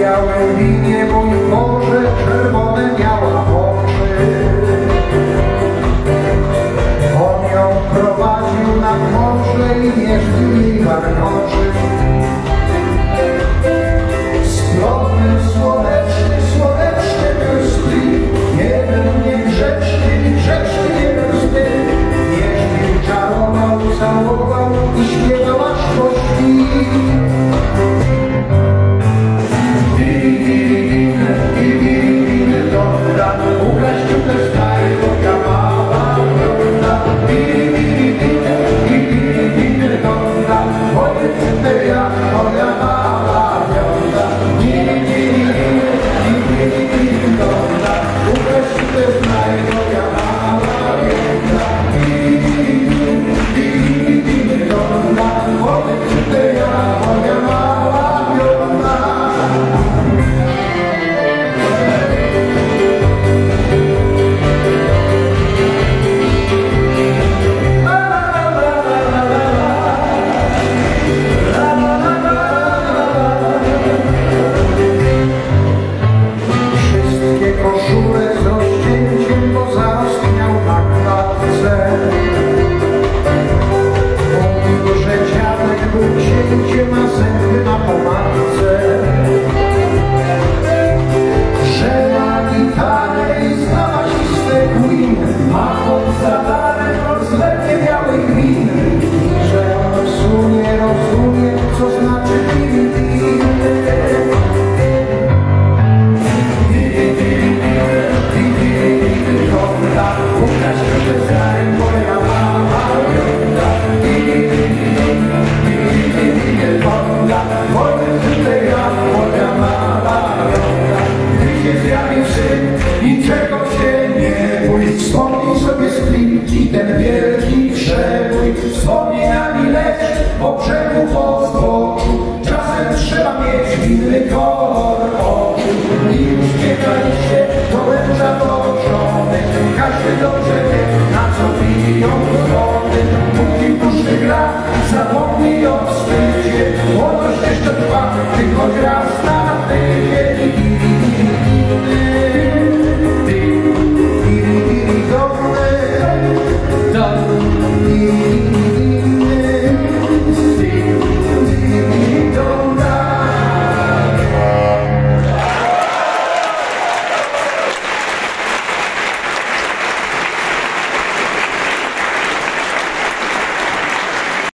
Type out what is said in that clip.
Białej linie moim Oh,